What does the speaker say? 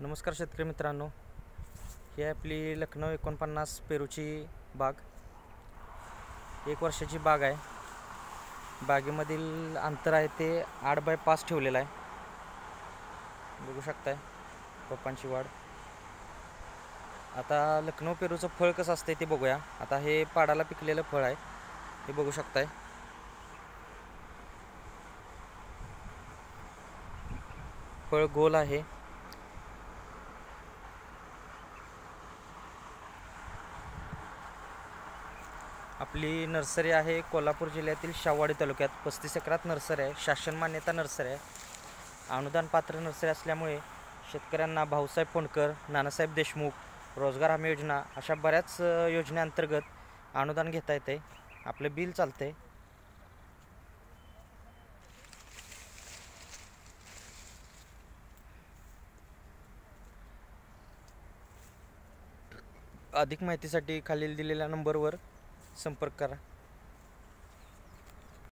नमस्कार शेतकरी मित्रांनो ही आपली लखनौ एकोणपन्नास पेरूची बाग. एक वर्षाची बाग आहे. बागेमधील अंतर आहे ते आठ बाय पाच ठेवलेलं आहे. बघू शकताय पप्पांची वाढ. आता लखनौ पेरूचं फळ कसं असतंय ते बघूया. आता हे पाडाला पिकलेलं फळ आहे हे बघू शकताय. फळ गोल आहे. आपली नर्सरी आहे कोल्हापूर जिल्ह्यातील शाहवाडी तालुक्यात. पस्तीस एकरात नर्सरी आहे. शासन मान्यता नर्सरी आहे. अनुदान पात्र नर्सरी असल्यामुळे शेतकऱ्यांना भाऊसाहेब फोंडकर नानासाहेब देशमुख रोजगार हमी योजना अशा बऱ्याच योजनेअंतर्गत अनुदान घेता येते. आपलं बिल चालते अधिक माहितीसाठी खालील दिलेल्या नंबरवर संपर्क करा